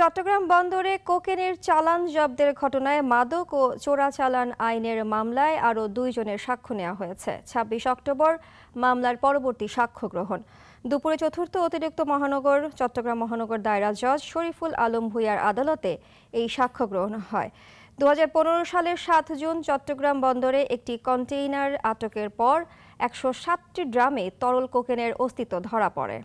চট্টগ্রাম বন্দরে কোকেনের চালান জব্দের ঘটনায় মাদক ও চোরাচালান আইনের মামলায় আরও দুইজনের সাক্ষ্য নেওয়া হয়েছে। ছাব্বিশ অক্টোবর মামলার পরবর্তী সাক্ষ্য গ্রহণ। দুপুরে চতুর্থ অতিরিক্ত মহানগর, চট্টগ্রাম মহানগর দায়রা জজ শরীফুল আলম ভুইয়ার আদালতে এই সাক্ষ্য গ্রহণ হয়। দু হাজার পনেরো সালের সাত জুন চট্টগ্রাম বন্দরে একটি কন্টেইনার আটকের পর একশো সাতটি ড্রামে তরল কোকেনের অস্তিত্ব ধরা পড়ে।